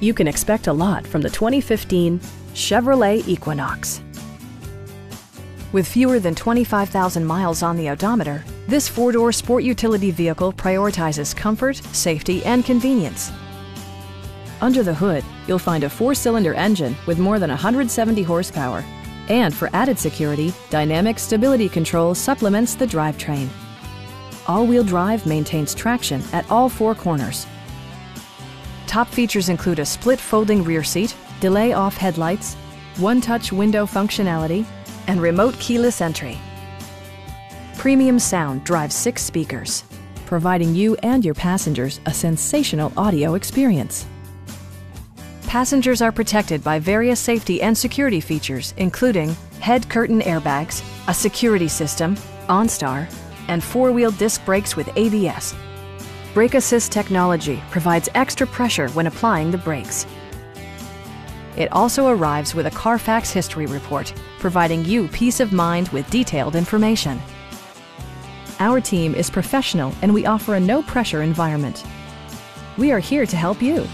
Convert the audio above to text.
You can expect a lot from the 2015 Chevrolet Equinox. With fewer than 25,000 miles on the odometer, this four-door sport utility vehicle prioritizes comfort, safety, and convenience. Under the hood, you'll find a four-cylinder engine with more than 170 horsepower. And for added security, Dynamic Stability Control supplements the drivetrain. All-wheel drive maintains traction at all four corners. Top features include a split folding rear seat, delay-off headlights, one-touch window functionality, and remote keyless entry. Premium sound drives six speakers, providing you and your passengers a sensational audio experience. Passengers are protected by various safety and security features, including head curtain airbags, a security system, OnStar, and four-wheel disc brakes with ABS. Brake Assist technology provides extra pressure when applying the brakes. It also arrives with a Carfax history report, providing you peace of mind with detailed information. Our team is professional and we offer a no-pressure environment. We are here to help you.